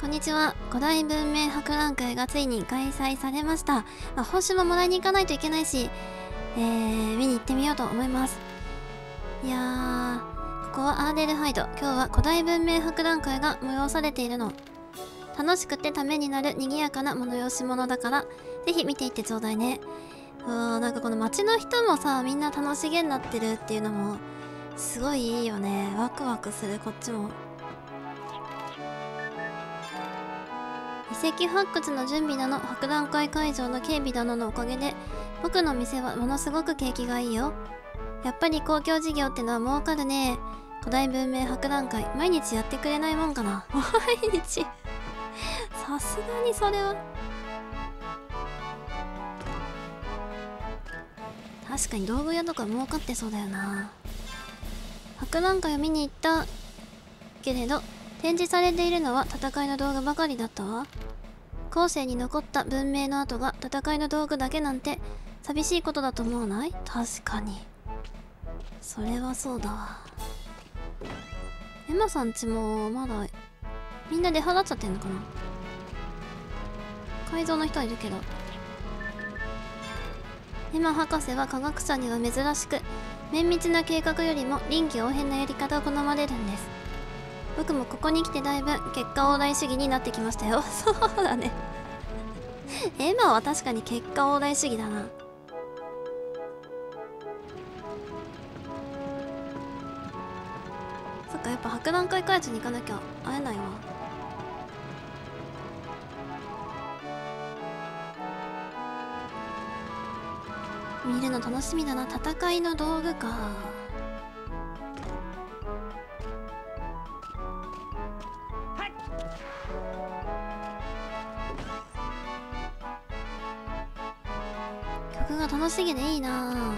こんにちは。古代文明博覧会がついに開催されました、まあ、報酬ももらいに行かないといけないしえー、見に行ってみようと思います。いやーここはアーデルハイド。今日は古代文明博覧会が催されているの。楽しくてためになる賑やかな催し物だからぜひ見ていってちょうだいね。うわなんかこの街の人もさみんな楽しげになってるっていうのもすごいいいよね。ワクワクするこっちも。遺跡発掘の準備なの博覧会会場の警備だののおかげで僕の店はものすごく景気がいいよ。やっぱり公共事業ってのは儲かるね。古代文明博覧会毎日やってくれないもんかな。毎日。さすがにそれは。確かに道具屋とか儲かってそうだよな。博覧会を見に行ったけれど展示されているのは戦いの道具ばかりだったわ。後世に残った文明の跡が戦いの道具だけなんて寂しいことだと思わない？確かに。それはそうだわ。エマさんちもまだみんな出払っちゃってんのかな？改造の人はいるけど。エマ博士は科学者には珍しく綿密な計画よりも臨機応変なやり方を好まれるんです。僕もここに来てだいぶ結果往来主義になってきましたよ。そうだね。エマは確かに結果往来主義だな。そっかやっぱ博覧会会場に行かなきゃ会えないわ。見るの楽しみだな。戦いの道具か。曲が楽しげでいいな。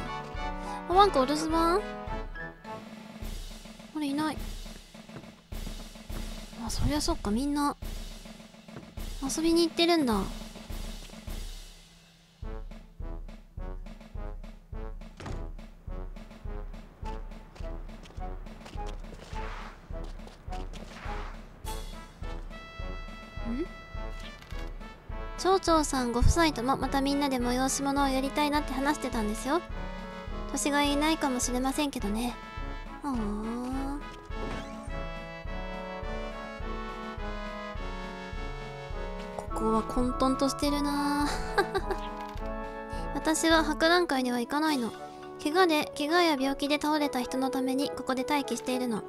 あワンコお留守番？あれいない。あそりゃそっかみんな遊びに行ってるんだ。長さんご夫妻ともまたみんなで催し物をやりたいなって話してたんですよ。年がいないかもしれませんけどね。ああここは混沌としてるな。私は博覧会には行かないの。怪我で怪我や病気で倒れた人のためにここで待機しているの。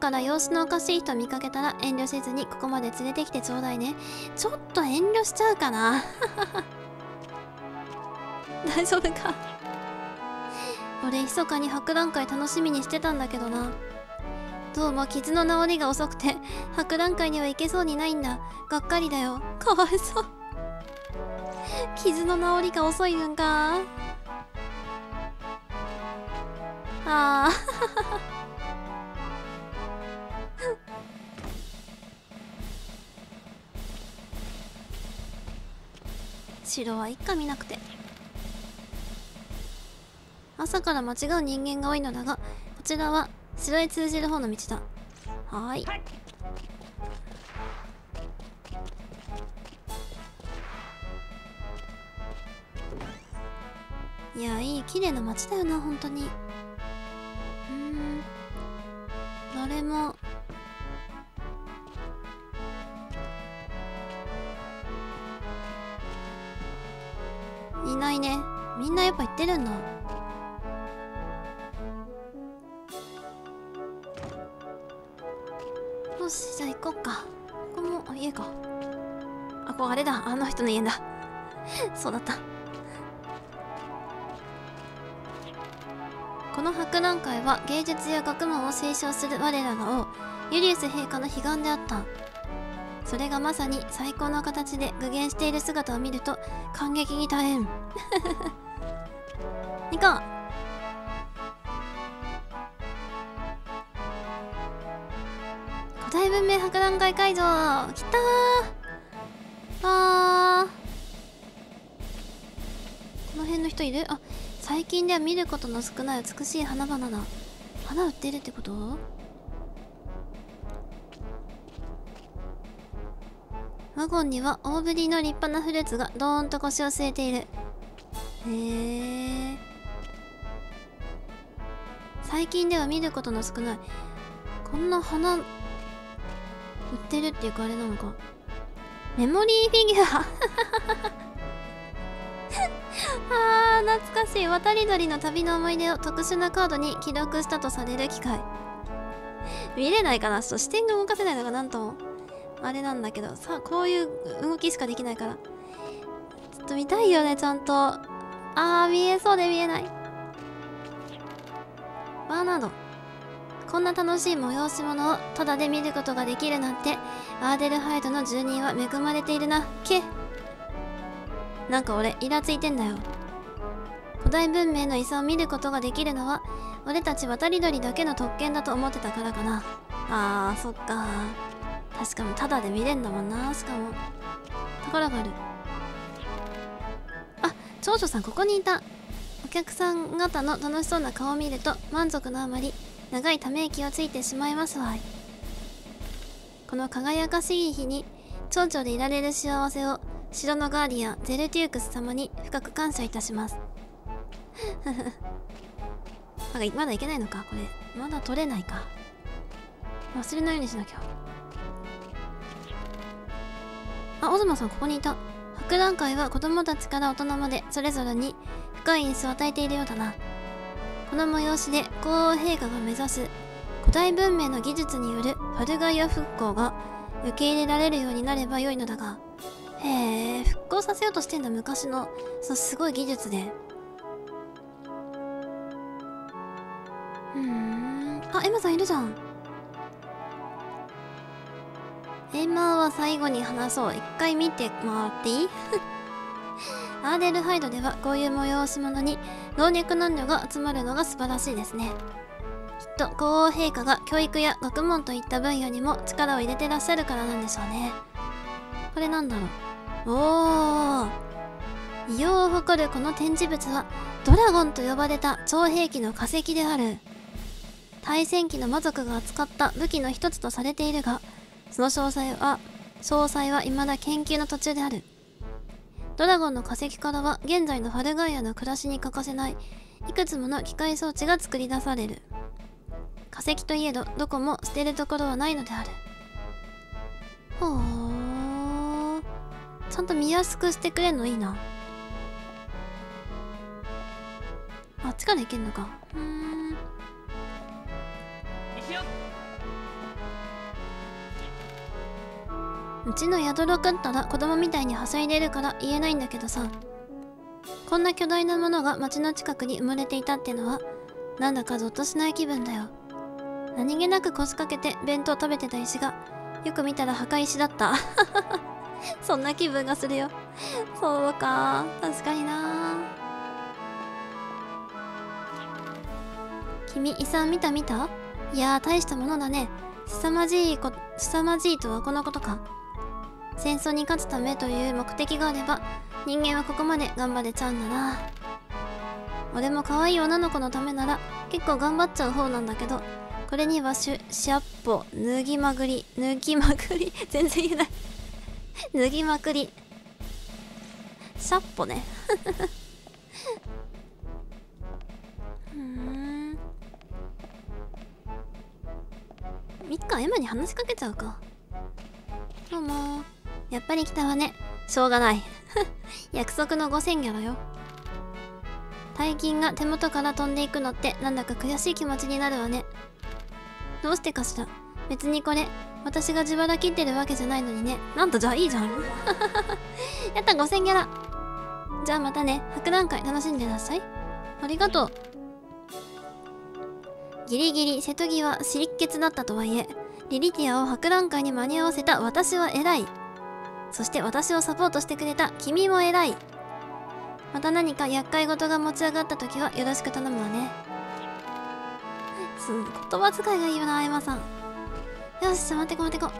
から様子のおかしい人見かけたら遠慮せずにここまで連れてきてちょうだいね。ちょっと遠慮しちゃうかな。大丈夫か。俺密かに博覧会楽しみにしてたんだけどな。どうも傷の治りが遅くて博覧会には行けそうにないんだ。がっかりだよ。かわいそう。傷の治りが遅いんか。ああ 城はいっか見なくて。朝から間違う人間が多いのだがこちらは城へ通じる方の道だ。はーい。い。やいい綺麗な街だよな本当に。うん。誰もないね。みんなやっぱ行ってるんだ。よしじゃあ行こっか。ここもあ家か。あここあれだ。あの人の家だ。そうだった。この博覧会は芸術や学問を推奨する我らが王ユリウス陛下の悲願であった。それがまさに最高の形で具現している姿を見ると感激に大変 行こう。古代文明博覧会会場来たー。あこの辺の人いる？あ最近では見ることの少ない美しい花々だ。花売ってるってこと？ゴンには大ぶりの立派なフルーツがドーンと腰を据えている。へえ最近では見ることの少ない。こんな花売ってるっていうかあれなのか。メモリーフィギュア。あー懐かしい。渡り鳥の旅の思い出を特殊なカードに記録したとされる機械。見れないかな？ちょっと視点が動かせないのがなんとも。あれなんだけどさこういう動きしかできないから。ちょっと見たいよねちゃんと。あー見えそうで見えない。バーナードこんな楽しい催し物をタダで見ることができるなんてアーデルハイドの住人は恵まれているな。け。なんか俺イラついてんだよ。古代文明の遺産を見ることができるのは俺たち渡り鳥だけの特権だと思ってたからかな。あーそっか。確かにタダで見れんだもんなしかも。宝がある。あ長女さんここにいた。お客さん方の楽しそうな顔を見ると満足のあまり長いため息をついてしまいますわ。いこの輝かしい日に蝶々でいられる幸せを城のガーディアンゼルテュークス様に深く感謝いたします。まだいけないのかこれ。まだ取れないか。忘れないようにしなきゃ。あオズマさんここにいた。博覧会は子供たちから大人までそれぞれに深い印象を与えているようだな。この催しで皇后陛下が目指す古代文明の技術によるファルガイア復興が受け入れられるようになれば良いのだがへえ復興させようとしてんだ昔のそのすごい技術で。うん。あエマさんいるじゃん。エマーは最後に話そう。一回見て回っていい？アーデルハイドではこういう催し物に老若男女が集まるのが素晴らしいですね。きっと皇后陛下が教育や学問といった分野にも力を入れてらっしゃるからなんでしょうね。これなんだろう？おー。異様を誇るこの展示物はドラゴンと呼ばれた超兵器の化石である。対戦機の魔族が扱った武器の一つとされているがその詳細は詳細は未だ研究の途中である。ドラゴンの化石からは現在のファルガイアの暮らしに欠かせないいくつもの機械装置が作り出される。化石といえどどこも捨てるところはないのである。ほー。ちゃんと見やすくしてくれんのいいな。あっちから行けんのか。うん。うちの宿ロくったら子供みたいにはしゃいでるから言えないんだけどさ。こんな巨大なものが街の近くに埋もれていたってのはなんだかゾッとしない気分だよ。何気なく腰掛けて弁当食べてた石がよく見たら墓石だった。そんな気分がするよ。そうか。確かにな。君遺産見た見た？いやー大したものだね。凄まじいこ凄まじいとはこのことか。戦争に勝つためという目的があれば人間はここまで頑張れちゃうんだな。俺も可愛い女の子のためなら結構頑張っちゃう方なんだけどこれにはシュシャッポ脱ぎまぐり脱ぎまぐり 全然言えない。脱ぎまくり。シャッポね。うーん。みっかエマに話しかけちゃうか。どうもやっぱり来たわね。しょうがない。約束の5000ギャラよ。大金が手元から飛んでいくのってなんだか悔しい気持ちになるわね。どうしてかしら。別にこれ私が自腹切ってるわけじゃないのにね。なんとじゃあいいじゃん。やった5000ギャラじゃあまたね。博覧会楽しんでらっしゃい。ありがとう。ギリギリ瀬戸際尻っ血だったとはいえリリティアを博覧会に間に合わせた私は偉い。そして私をサポートしてくれた君も偉い。また何か厄介事が持ち上がった時はよろしく頼むわね。言葉遣いがいいよなエマさん。よしじゃ待ってこ待ってこ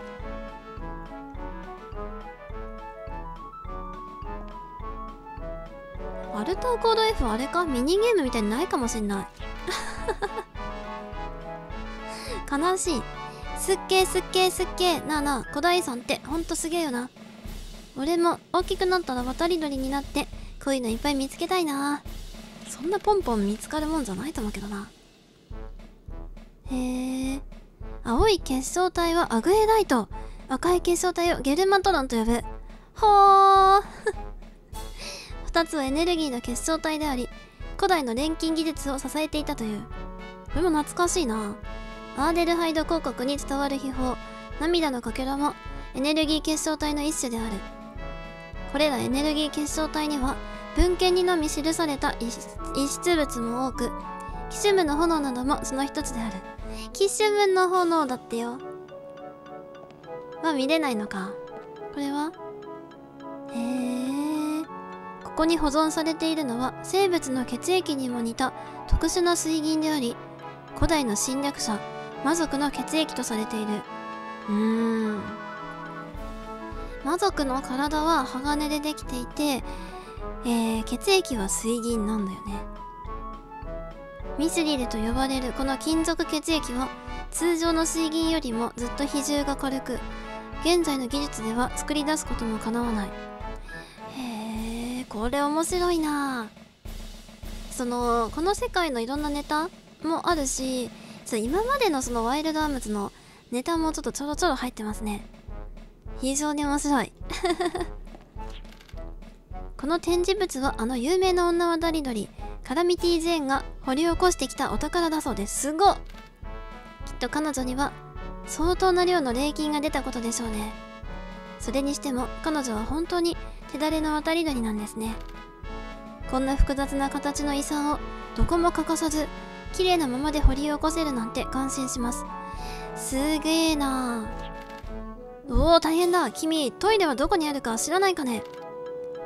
アルターコード F あれか？ミニゲームみたいにないかもしんない。悲しい。すっげーすっげーすっげー。なあなあ古代遺産ってほんとすげえよな。俺も大きくなったら渡り鳥になってこういうのいっぱい見つけたいな。そんなポンポン見つかるもんじゃないと思うけどな。へえ青い結晶体はアグエライト。赤い結晶体をゲルマトロンと呼ぶ。ほー。2つはエネルギーの結晶体であり古代の錬金技術を支えていたという。これも懐かしいな。アーデルハイド広告に伝わる秘宝。涙のかけらもエネルギー結晶体の一種である。これらエネルギー結晶体には文献にのみ記された遺失物も多くキシュムの炎などもその一つである。キシュムの炎だってよ。は見れないのか。これは？へえここに保存されているのは生物の血液にも似た特殊な水銀であり古代の侵略者魔族の血液とされている。うーん。魔族の体は鋼でできていて、えー、血液は水銀なんだよね。ミスリルと呼ばれるこの金属血液は通常の水銀よりもずっと比重が軽く現在の技術では作り出すこともかなわない。へえこれ面白いな。そのこの世界のいろんなネタもあるし今までのそのワイルドアームズのネタもちょっとちょろちょろ入ってますね。非常に面白い。この展示物はあの有名な女渡り鳥カラミティ・ゼーンが掘り起こしてきたお宝だそうです。すごっきっと彼女には相当な量の礼金が出たことでしょうね。それにしても彼女は本当に手だれの渡り鳥なんですね。こんな複雑な形の遺産をどこも欠かさず綺麗なままで掘り起こせるなんて感心します。すげえなおお大変だ。君トイレはどこにあるか知らないかね。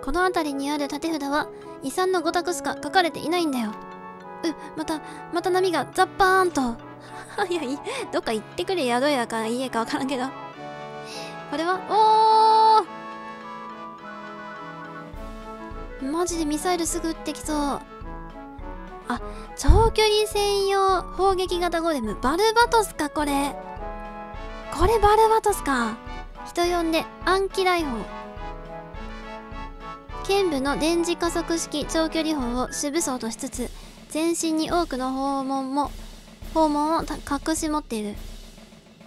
この辺りにある立て札は遺産のご託しか書かれていないんだよ。うまたまた波がザッパーンと。いやいどっか行ってくれ宿屋から家かわからんけど。これはおー。マジでミサイルすぐ撃ってきそう。あ長距離専用砲撃型ゴーレムバルバトスかこれ。これバルバトスか。人呼んで暗記来砲剣部の電磁加速式長距離砲を主武装としつつ全身に多くの訪問も訪問を隠し持っている。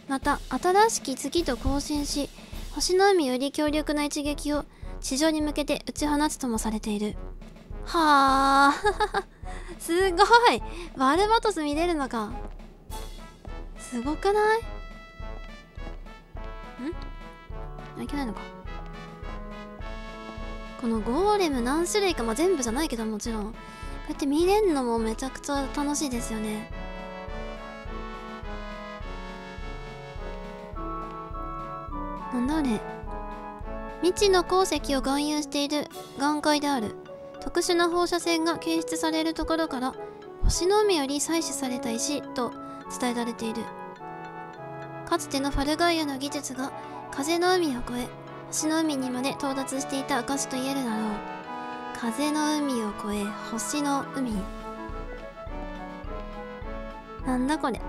また新しき月と交信し星の海より強力な一撃を地上に向けて撃ち放つともされている。はあ すごい。バルバトス見れるのか。すごくない？いけないのか。このゴーレム何種類か、まあ、全部じゃないけどもちろん。こうやって見れんのもめちゃくちゃ楽しいですよね。なんだあれ未知の鉱石を含有している岩塊である。特殊な放射線が検出されるところから星の海より採取された石と伝えられている。かつてのファルガイアの技術が風の海を越え星の海にまで到達していた証と言えるだろう。風の海を越え星の海。なんだこれ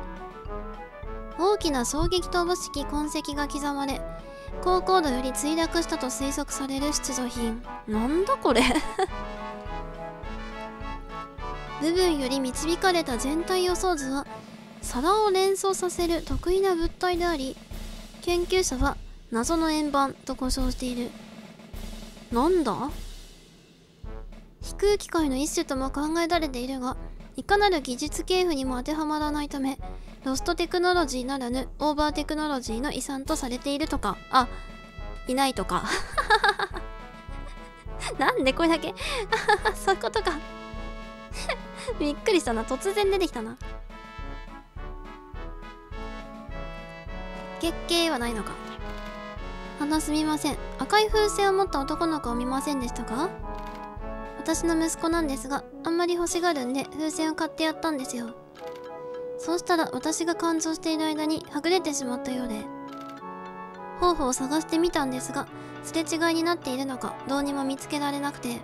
大きな衝撃灯式痕跡が刻まれ高高度より墜落したと推測される出土品。なんだこれ。部分より導かれた全体予想図は皿を連想させる得意な物体であり研究者は謎の円盤と呼称している。なんだ？飛空機械の一種とも考えられているがいかなる技術系譜にも当てはまらないためロストテクノロジーならぬオーバーテクノロジーの遺産とされているとか。あいないとか。なんでこれだけ？そういうことか。びっくりしたな。突然出てきたな。月経はないのか。あのすみません。赤い風船を持った男の子を見ませんでしたか？私の息子なんですがあんまり欲しがるんで風船を買ってやったんですよ。そうしたら私が乾燥している間にはぐれてしまったようで。方法を探してみたんですがすれ違いになっているのかどうにも見つけられなくて。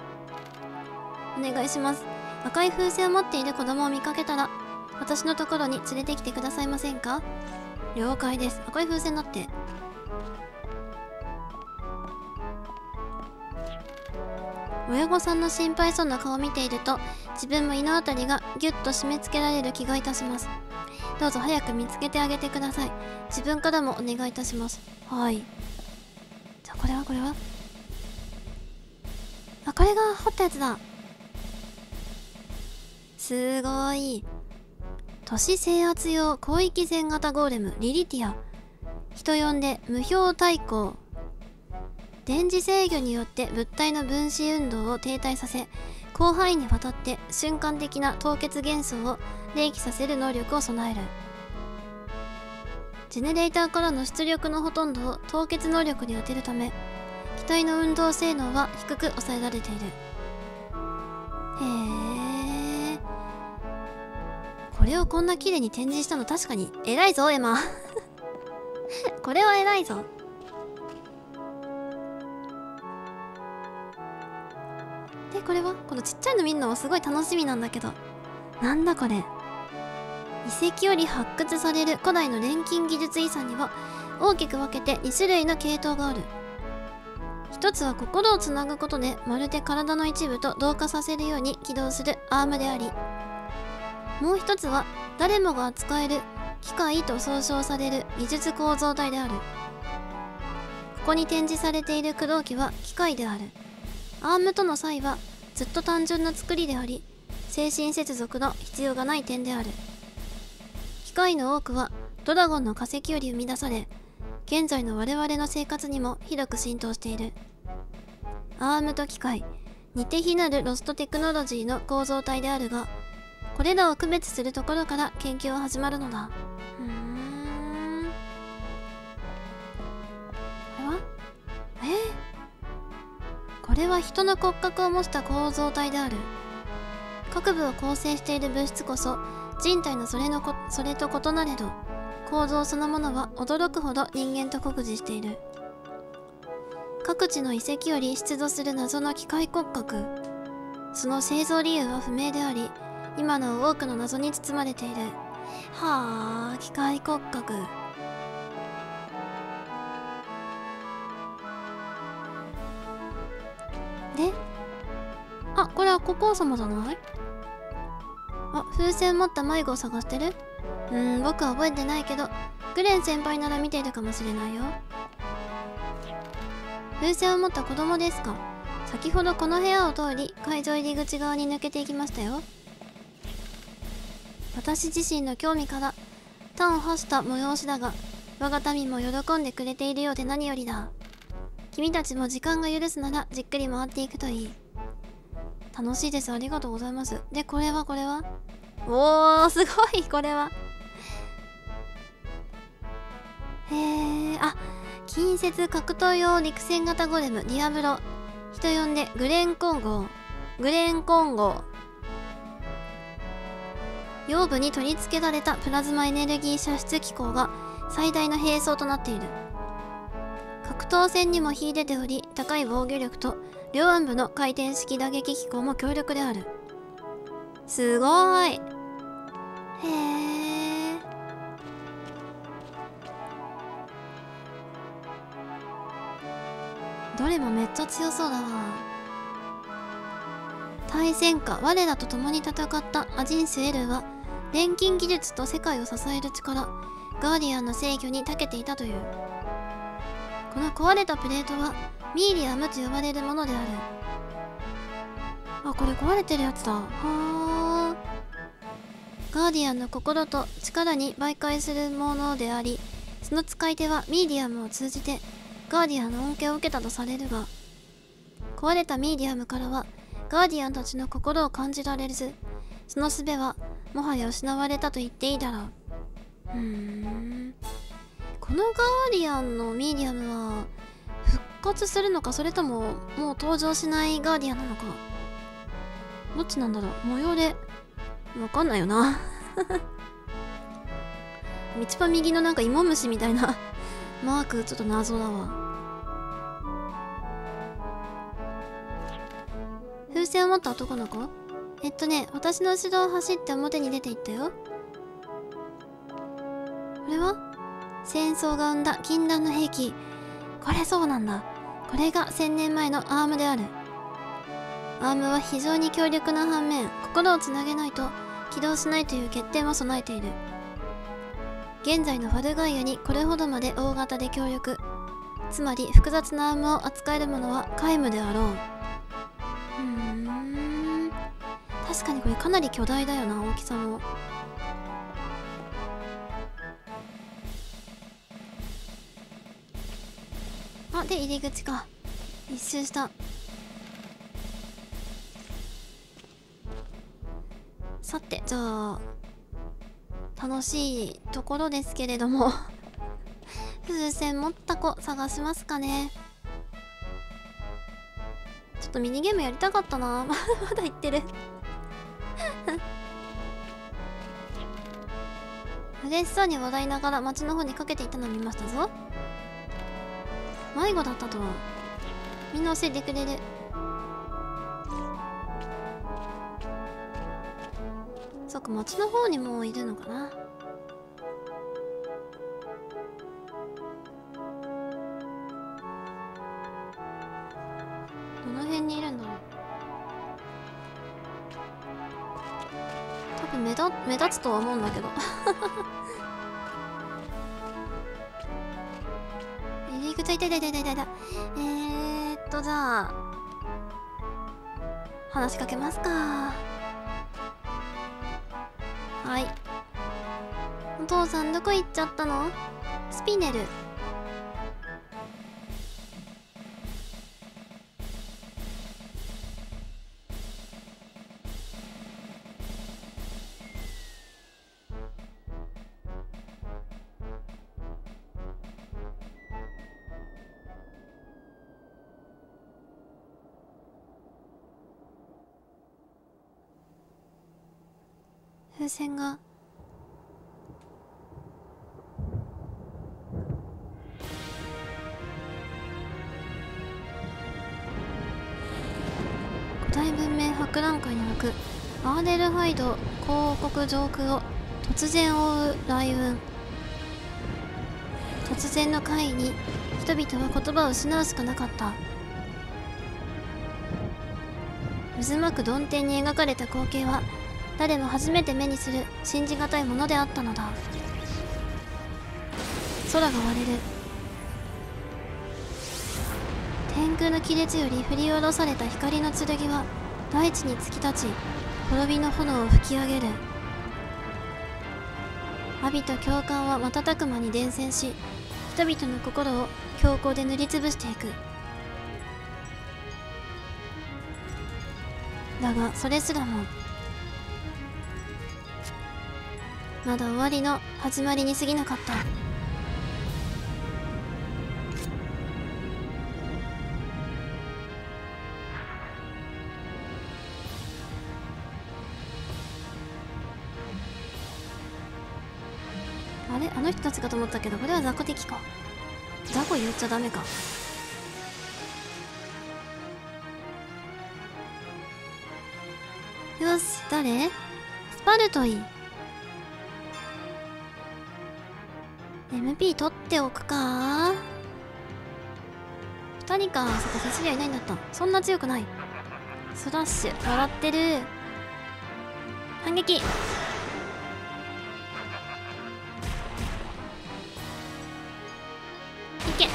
お願いします。赤い風船を持っている子供を見かけたら私のところに連れてきてくださいませんか？了解です。赤い風船だって。親御さんの心配そうな顔を見ていると自分も胃のあたりがギュッと締め付けられる気がいたします。どうぞ早く見つけてあげてください。自分からもお願いいたします。はい。じゃあこれはこれは？あこれが掘ったやつだ。すごい。都市制圧用広域線型ゴーレムリリティア。人呼んで無表対抗。電磁制御によって物体の分子運動を停滞させ広範囲にわたって瞬間的な凍結幻想を冷気させる能力を備える。ジェネレーターからの出力のほとんどを凍結能力に当てるため機体の運動性能は低く抑えられている。へえこれをこんな綺麗に展示したの確かに偉いぞエマ。これは偉いぞ。でこれは？このちっちゃいの見るのもすごい楽しみなんだけど。なんだこれ？遺跡より発掘される古代の錬金技術遺産には大きく分けて2種類の系統がある。一つは心をつなぐことでまるで体の一部と同化させるように起動するアームであり。もう一つは誰もが扱える機械と総称される技術構造体である。ここに展示されている駆動機は機械である。アームとの際はずっと単純な作りであり精神接続の必要がない点である。機械の多くはドラゴンの化石より生み出され現在の我々の生活にも広く浸透している。アームと機械似て非なるロストテクノロジーの構造体であるがこれらを区別するところから研究は始まるのだ。うーん。これは？え？ー、これは人の骨格を模した構造体である。各部を構成している物質こそ人体のそれのこそれと異なれど構造そのものは驚くほど人間と酷似している。各地の遺跡より出土する謎の機械骨格。その製造理由は不明であり今の多くの謎に包まれている。はあ機械骨格。であこれは国王様じゃない？あ風船持った迷子を探してる？うーん僕は覚えてないけどグレン先輩なら見ているかもしれないよ。風船を持った子供ですか？先ほどこの部屋を通り会場入り口側に抜けていきましたよ。私自身の興味から端を発した催しだが我が民も喜んでくれているようで何よりだ。君たちも時間が許すならじっくり回っていくといい。楽しいです。ありがとうございます。でこれはこれは？おーすごい。これは。へえあ近接格闘用陸戦型ゴレムディアブロ。人呼んでグレンコンゴグレンコンゴ腰部に取り付けられたプラズマエネルギー射出機構が最大の兵装となっている。格闘戦にも秀でており高い防御力と両腕部の回転式打撃機構も強力である。すごーい。へえどれもめっちゃ強そうだわ。対戦下我らと共に戦ったアジンスエルは錬金技術と世界を支える力ガーディアンの制御に長けていたという。この壊れたプレートはミーリアムと呼ばれるものである。あこれ壊れてるやつだ。ミーディアムはガーディアンの心と力に媒介するものでありその使い手はミーディアムを通じてガーディアンの恩恵を受けたとされるが壊れたミーディアムからはガーディアンたちの心を感じられずその術はもはや失われたと言っていいだろう。うーん。このガーディアンのミディアムは復活するのかそれとももう登場しないガーディアンなのか。どっちなんだろう？模様で。わかんないよな。道パ右のなんか芋虫みたいな。マークちょっと謎だわ。風船を持った男の子？えっとね私の後ろを走って表に出て行ったよ。これは？戦争が生んだ禁断の兵器。これそうなんだ。これが1000年前のアームである。アームは非常に強力な反面心をつなげないと起動しないという欠点も備えている。現在のファルガイアにこれほどまで大型で強力つまり複雑なアームを扱えるものは皆無であろう。うん。確かにこれかなり巨大だよな大きさも。あで入り口か。一周した。さてじゃあ楽しいところですけれども 風船持った子探しますかね。ちょっとミニゲームやりたかったな。まだ言ってる。嬉しそうに笑いながら街の方にかけていたのを見ましたぞ。迷子だったとは。みんな教えてくれる。そっか町の方にもいるのかな。どの辺にいるんだろう。多分目立目立つとは思うんだけど。いたいたいたいたいたいえー、っとじゃあ話しかけますか。はい。お父さんどこ行っちゃったの？スピネル。風船が。古代文明博覧会に沸く。アーデルハイド広告上空を突然覆う雷雲。突然の怪異に人々は言葉を失うしかなかった。渦巻く曇天に描かれた光景は誰も初めて目にする信じがたいものであったのだ。空が割れる。天空の亀裂より振り下ろされた光の剣は大地に突き立ち滅びの炎を吹き上げる。阿鼻と教官は瞬く間に伝染し人々の心を強行で塗りつぶしていく。だがそれすらもまだ終わりの始まりに過ぎなかった。あれ？あの人たちかと思ったけどこれは雑魚敵か。雑魚言っちゃダメか。よし誰？スパルトイ。MP 取っておくか？2人か。そこセシリアいないんだった。そんな強くない。スラッシュ。笑ってる。反撃。いけ。こ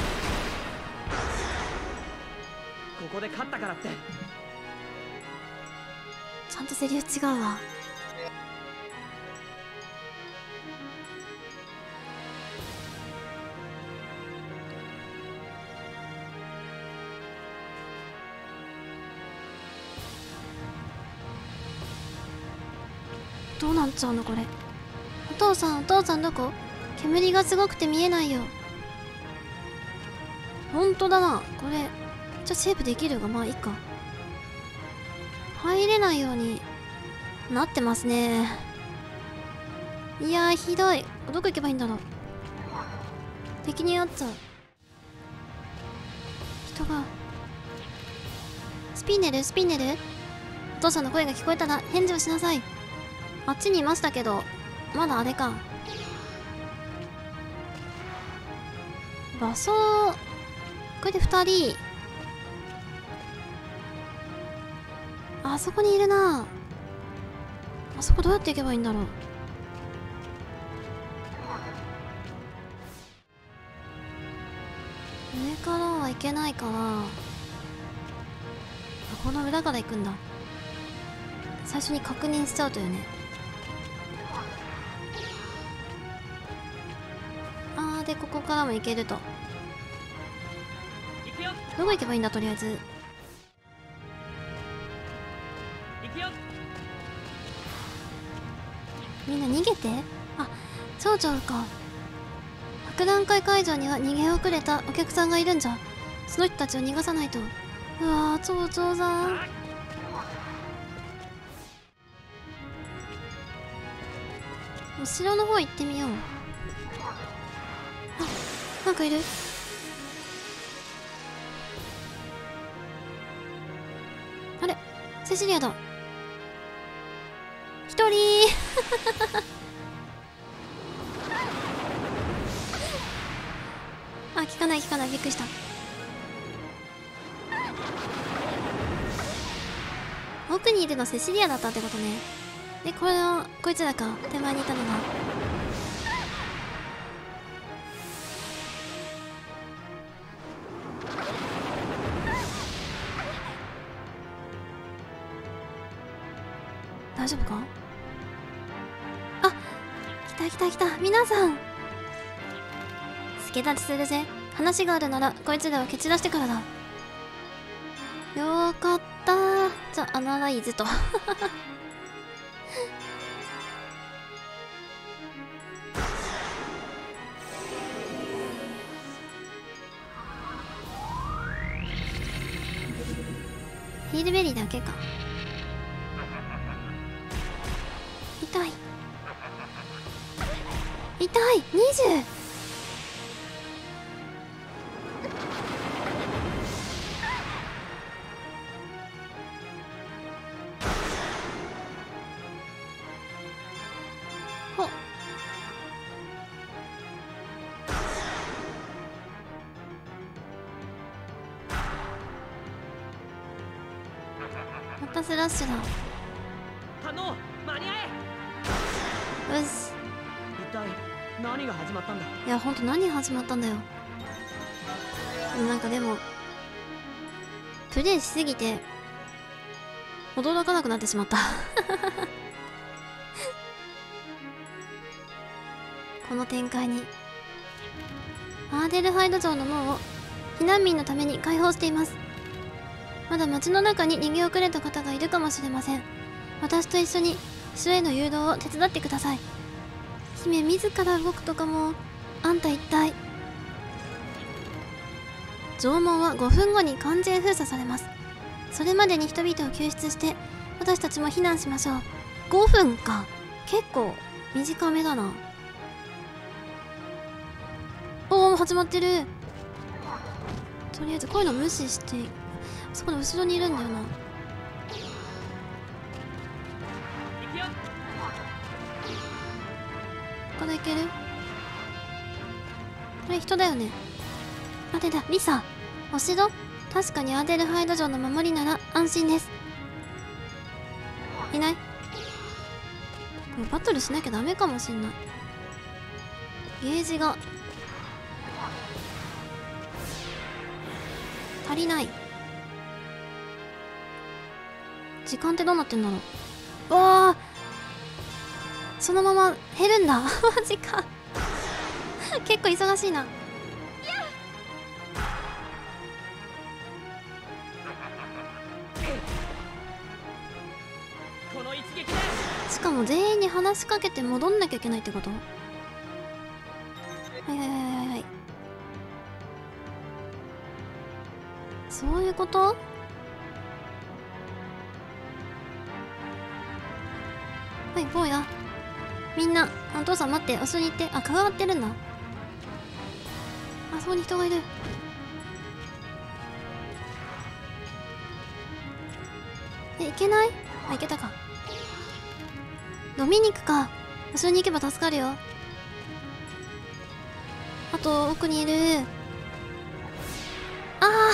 こで勝ったからって。ちゃんとセリフ違うわちゃうのこれ。お父さんお父さんどこ？煙がすごくて見えないよ。ほんとだな。これちょセーブできるがまあいいか。入れないようになってますね。いやひどい。どこ行けばいいんだろう。敵に会っちゃう。人が。スピンネルスピンネル。お父さんの声が聞こえたら返事をしなさい。あっちにいましたけどまだあれか。場所これで2人。あそこにいるな。あそこどうやって行けばいいんだろう。上からは行けないからあこの裏から行くんだ。最初に確認しちゃうというね。ここからも行けると。どこ行けばいいんだとりあえず。行くよ。みんな逃げて？あ町長か。博覧会会場には逃げ遅れたお客さんがいるんじゃ。その人たちを逃がさないと。うわー町長さんお城の方行ってみよう。あなんかいる。あれ？セシリアだ。一人。あ聞かない聞かない。びっくりした。奥にいるのセシリアだったってことね。でこれのこいつらか。手前にいたのが。助立ちするぜ。話があるならこいつらを蹴散らしてからだ。よかったじゃあアナライズと。ヒールベリーだけか。痛い。痛い。20! またスラッシュだ。反応間に合え。よし。一体何が始まったんだ？いやほんと何始まったんだよ。なんかでもプレイしすぎて驚かなくなってしまった。この展開に。アーデルハイド城の門を避難民のために開放していますまだ街の中に逃げ遅れた方がいるかもしれません。私と一緒に城への誘導を手伝ってください。姫自ら動くとかもあんた一体。縄文は5分後に完全封鎖されます。それまでに人々を救出して私たちも避難しましょう。5分か。結構短めだな。おお始まってる。とりあえずこういうの無視してそこの後ろにいるんだよな。ここでいける？これ人だよね。あでだ。リサ。お城確かにアデルハイド城の守りなら安心です。いない？これバトルしなきゃダメかもしんない。ゲージが足りない。時間ってどうなってんだろう？わあ。そのまま減るんだ。マジか。結構忙しいな。しかも全員に話しかけて戻んなきゃいけないってこと？はいはいはいはいはい。そういうこと？い坊や。みんなお父さん待って。後ろに行って。あ加わってるんだ。あそこに人がいる。えいけない？あいけたか。ドミニクか。後ろに行けば助かるよ。あと奥にいる。あ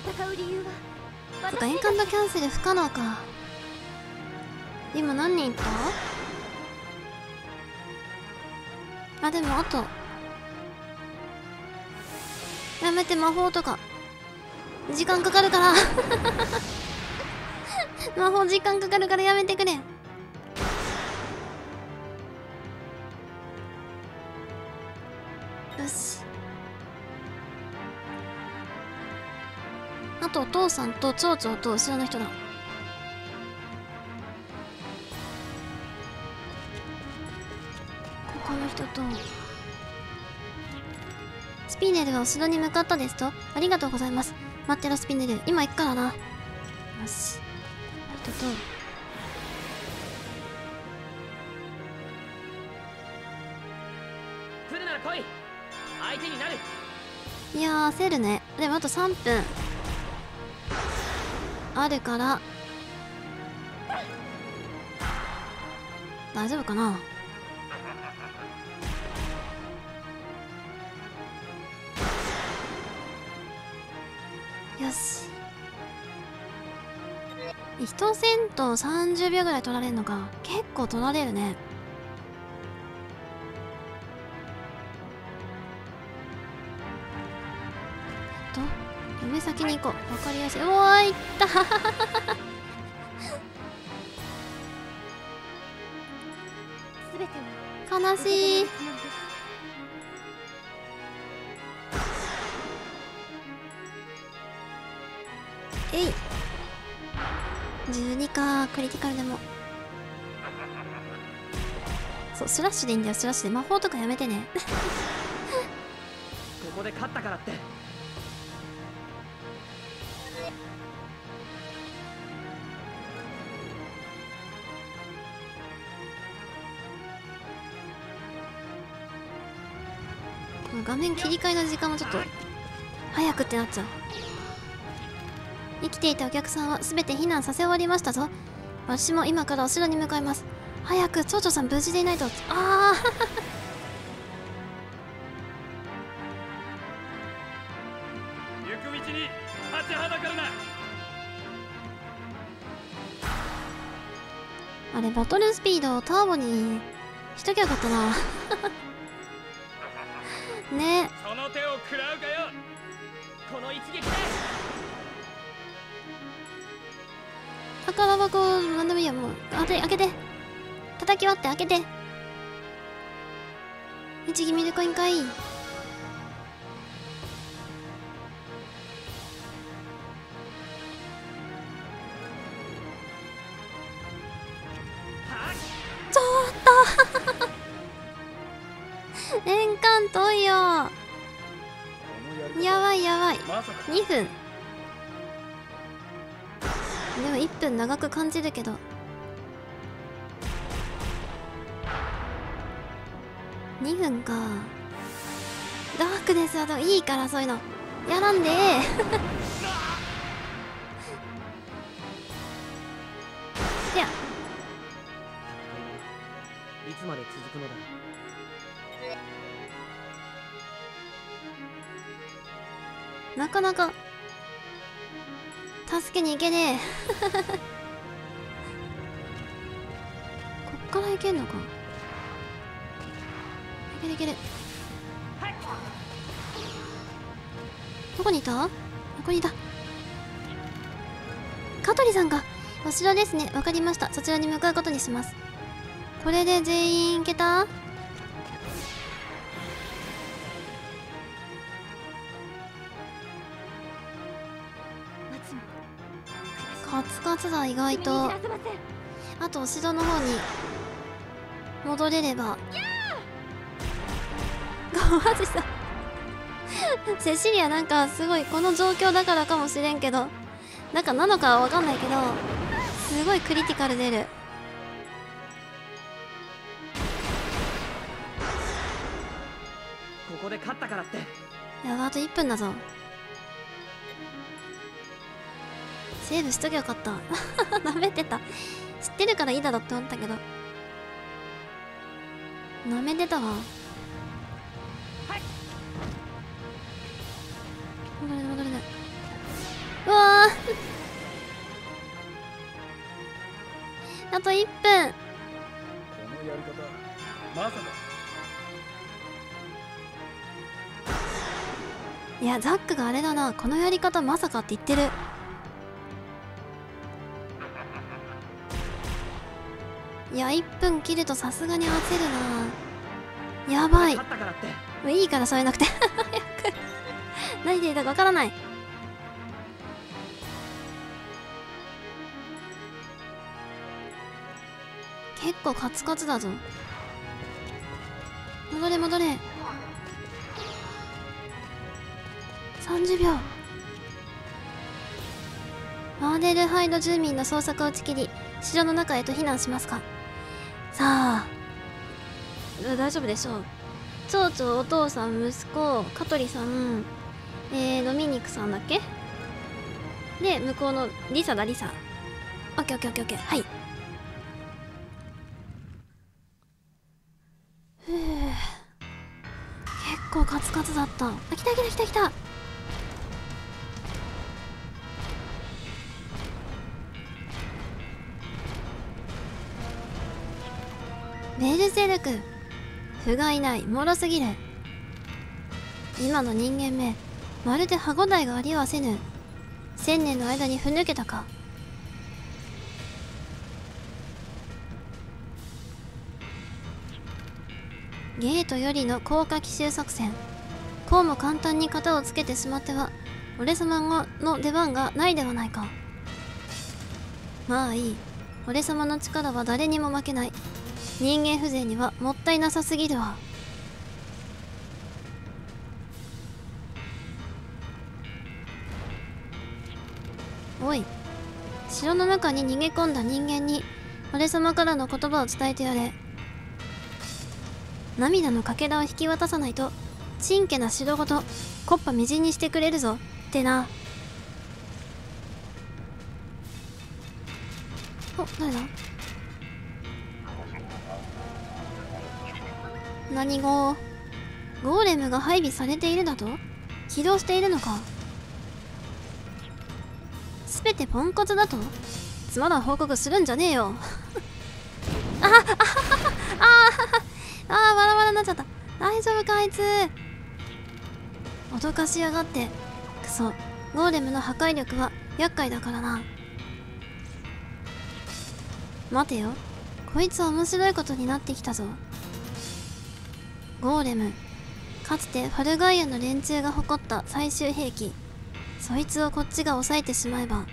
かエンカントキャンセル不可能か今何人いった？あでもあと。やめて魔法とか。時間かかるから。魔法時間かかるからやめてくれ。父さんと蝶々と後ろの人だここの人と。スピネルはお城に向かったですと。ありがとうございます。待ってろスピネル。今行くからな。よし。人と来るなら来い。相手になる。いやー焦るね。でもあと3分あるから。大丈夫かな？よし。一戦闘30秒ぐらい取られるのか。結構取られるね。先に行こう。分かりやすい。うおいった。は悲しい。えい。12かクリティカルでも。そうスラッシュでいいんだよスラッシュで。魔法とかやめてね。ここで勝ったからって。画面切り替えの時間もちょっと早くってなっちゃう。生きていたお客さんは全て避難させ終わりましたぞ。私も今からお城に向かいます。早く蝶々さん無事でいないと。ああ あれバトルスピードをターボにしときゃよかったな ね。その手を食らうかよこの一撃で。宝箱なんでもいいやもうあて開けて。叩き割って開けて。一撃ミルコインかい長く感じるけど。2分か。ダークです。よでもいいからそういうの。やらんで。ええいやいつまで続くのだ。なかなか。助けに行けねえ けんのか？いけるいける。どこにいた？ここにいた。香取さんがお城ですねわかりました。そちらに向かうことにします。これで全員行けた？カツカツだ意外と。あとお城の方に戻れれば。マジさセシリアなんかすごいこの状況だからかもしれんけど。なんかなのかは分かんないけどすごいクリティカル出る。ここで勝ったからって。やばあと1分だぞ。セーブしときゃよかった。なめてた。知ってるからいいだろって思ったけどなめてたわ。分からないからないうわあと一分。このやり方まさか。いやザックがあれだな。このやり方まさかって言ってる。いや1分切るとさすがに焦るな。やばい。いいからそういうなくて。早 く何で言ったかわからない。結構カツカツだぞ。戻れ戻れ。30秒。マーデルハイド住民の捜索を打ち切り城の中へと避難しますかさあ大丈夫でしょう。町長お父さん息子香取さんえー、ドミニクさんだっけ？で向こうのリサだリサ。オッケーオッケーオッケーオッケー。はい。ふう結構カツカツだった。あ来た来た来た来た。ベルセルク。不甲斐ない。脆すぎる。今の人間めまるで歯応えがありはせぬ。千年の間にふぬけたか。ゲートよりの高架奇襲作戦。こうも簡単に型をつけてしまっては俺様の出番がないではないか。まあいい。俺様の力は誰にも負けない。人間風情にはもったいなさすぎるわ。おい城の中に逃げ込んだ人間に俺様からの言葉を伝えてやれ。涙のかけらを引き渡さないとちんけな城ごとコッパみじんにしてくれるぞ。ってな。お誰だ？何語？ゴーレムが配備されているだと？起動しているのか？すべてポンコツだと？つまらん報告するんじゃねえよ。ああああああバラバラになっちゃった大丈夫かあいつ脅かしやがってクソゴーレムの破壊力は厄介だからな待てよこいつ面白いことになってきたぞゴーレム。かつてファルガイアの連中が誇った最終兵器。そいつをこっちが抑えてしまえば。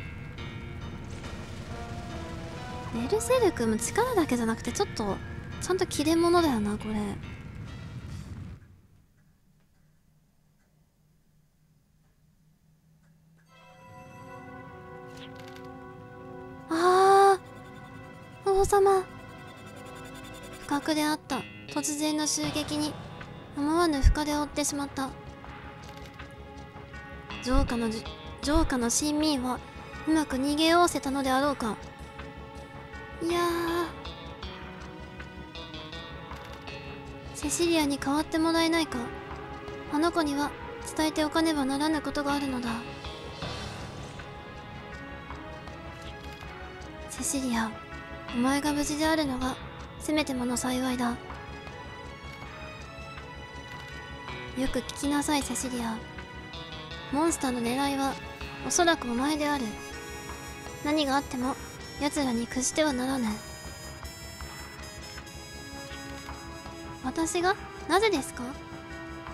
ベルセルクも力だけじゃなくてちょっとちゃんと切れ者だよなこれ。ああ王様。不覚であった。突然の襲撃に思わぬ深手を負ってしまった。城下の城下の親民はうまく逃げおおせたのであろうか。いやセシリアに代わってもらえないか。あの子には伝えておかねばならぬことがあるのだ。セシリアお前が無事であるのがせめてもの幸いだ。よく聞きなさいセシリア。モンスターの狙いはおそらくお前である。何があっても奴らに屈してはならぬ私が？なぜですか？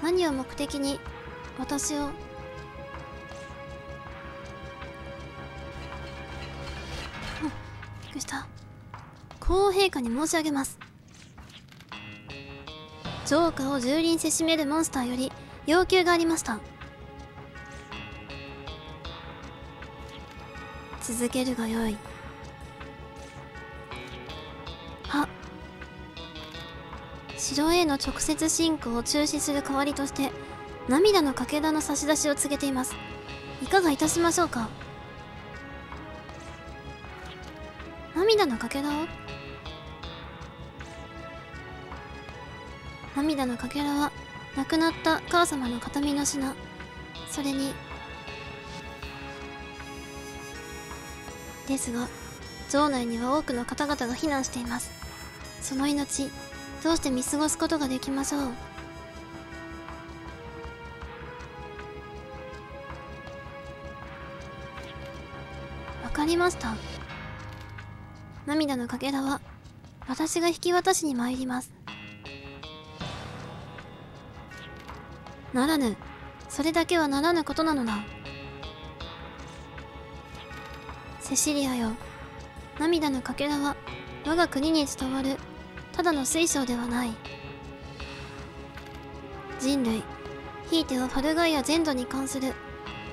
何を目的に私を？びっくりした。皇后陛下に申し上げます。城下を蹂躙せしめるモンスターより要求がありました。続けるがよい。は。城への直接進行を中止する代わりとして涙のかけらの差し出しを告げています。いかがいたしましょうか？涙のかけらを？涙のかけらは亡くなった母様の形見の品。それにですが城内には多くの方々が避難しています。その命どうして見過ごすことができましょう。わかりました。涙のかけらは私が引き渡しに参ります。ならぬ。それだけはならぬことなのだ。セシリアよ。涙のかけらは我が国に伝わる。ただの水晶ではない。人類。ひいてはファルガイア全土に関する。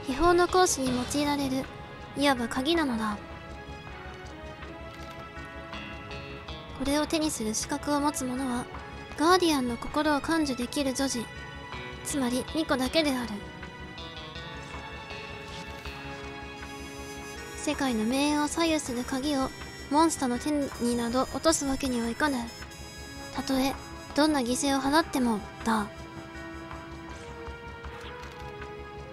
秘宝の講師に用いられる。いわば鍵なのだ。これを手にする資格を持つ者はガーディアンの心を感受できる女児。つまり巫女だけである。世界の命運を左右する鍵をモンスターの手になど落とすわけにはいかぬたとえどんな犠牲を払ってもだ。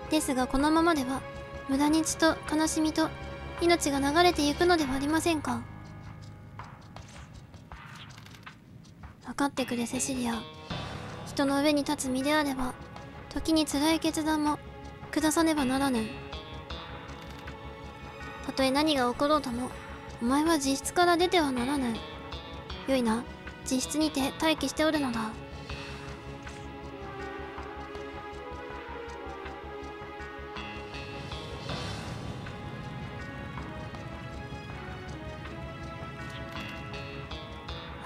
ですがこのままでは無駄に血と悲しみと命が流れていくのではありませんか。分かってくれセシリア。人の上に立つ身であれば時に辛い決断も下さねばならぬ。たとえ何が起ころうともお前は自室から出てはならぬ。よいな自室にて待機しておるのだ。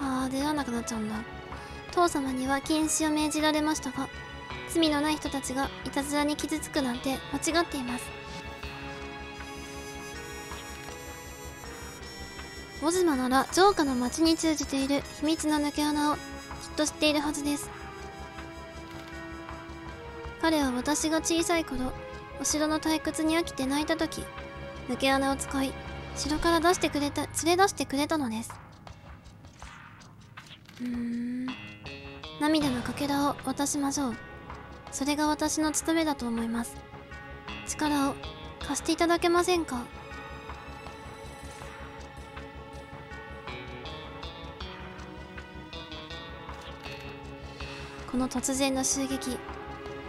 ああ出らなくなっちゃうんだ。父様には禁止を命じられましたが罪のない人たちがいたずらに傷つくなんて間違っています。オズマなら城下の町に通じている秘密の抜け穴をきっと知っているはずです。彼は私が小さい頃お城の退屈に飽きて泣いた時抜け穴を使い城から出してくれた連れ出してくれたのです。うーん。涙のかけらを渡しましょう。それが私の務めだと思います。力を貸していただけませんか？この突然の襲撃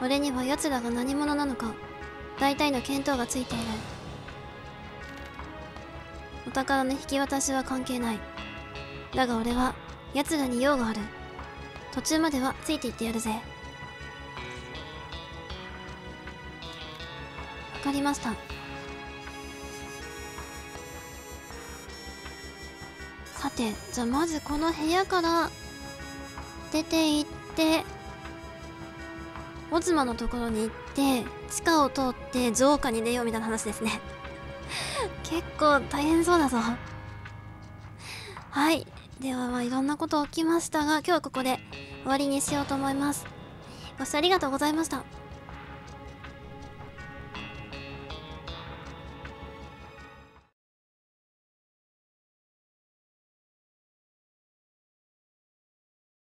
俺には奴らが何者なのか大体の見当がついている。お宝の引き渡しは関係ない。だが俺は奴らに用がある。途中まではついていってやるぜ。わかりました。さてじゃあまずこの部屋から出て行ってオズマのところに行って地下を通って城下に出ようみたいな話ですね。結構大変そうだぞ。はい。ではまあいろんなこと起きましたが今日はここで終わりにしようと思います。ご視聴ありがとうございました。